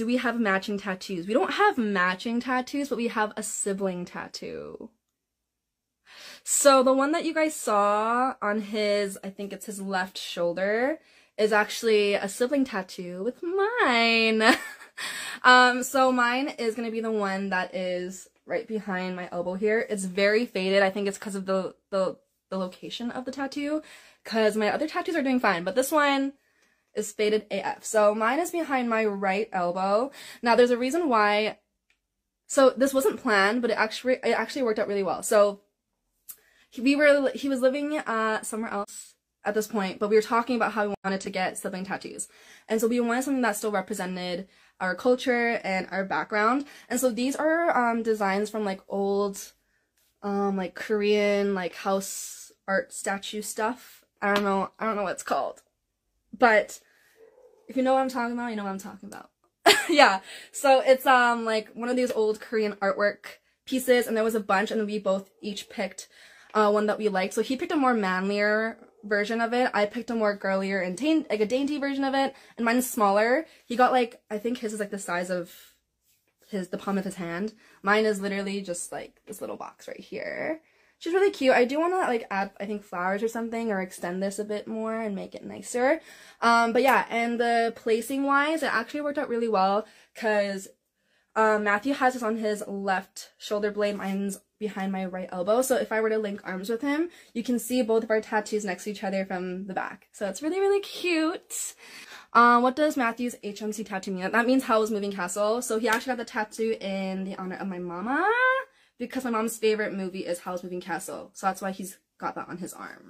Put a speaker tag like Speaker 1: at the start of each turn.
Speaker 1: do we have matching tattoos? We don't have matching tattoos, but we have a sibling tattoo. So the one that you guys saw on his, I think it's his left shoulder, is actually a sibling tattoo with mine. um, so mine is gonna be the one that is right behind my elbow here. It's very faded. I think it's because of the, the, the location of the tattoo, because my other tattoos are doing fine, but this one is faded AF. So mine is behind my right elbow. Now there's a reason why, so this wasn't planned, but it actually, it actually worked out really well. So we were, he was living uh, somewhere else at this point, but we were talking about how we wanted to get sibling tattoos. And so we wanted something that still represented our culture and our background. And so these are um, designs from like old, um, like Korean, like house art statue stuff. I don't know, I don't know what it's called. But if you know what I'm talking about, you know what I'm talking about. yeah. So it's um like one of these old Korean artwork pieces and there was a bunch and we both each picked uh, one that we liked. So he picked a more manlier version of it. I picked a more girlier and tain- like a dainty version of it, and mine's smaller. He got like I think his is like the size of his the palm of his hand. Mine is literally just like this little box right here. She's really cute. I do want to like add I think flowers or something or extend this a bit more and make it nicer. Um, but yeah, and the placing wise, it actually worked out really well because um, Matthew has this on his left shoulder blade. Mine's behind my right elbow. So if I were to link arms with him, you can see both of our tattoos next to each other from the back. So it's really, really cute. Uh, what does Matthew's HMC tattoo mean? That means Howl's Moving Castle. So he actually got the tattoo in the honor of my mama because my mom's favorite movie is Howl's Moving Castle. So that's why he's got that on his arm.